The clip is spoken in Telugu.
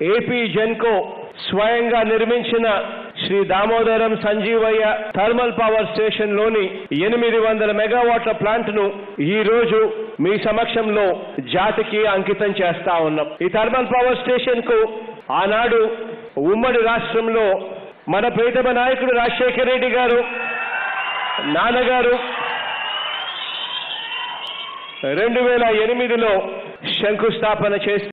ఏపీ జెన్కో స్వయంగా నిర్మించిన శ్రీ దామోదరం సంజీవయ్య థర్మల్ పవర్ స్టేషన్లోని ఎనిమిది వందల మెగావాట్ల ప్లాంట్ను ఈ రోజు మీ సమక్షంలో జాతికి అంకితం చేస్తా ఉన్నాం. ఈ థర్మల్ పవర్ స్టేషన్కు ఆనాడు ఉమ్మడి రాష్ట్రంలో మన ప్రీతమ నాయకుడు రాజశేఖర రెడ్డి గారు నాన్నగారు రెండు వేల ఎనిమిదిలో శంకుస్థాపన చేస్తే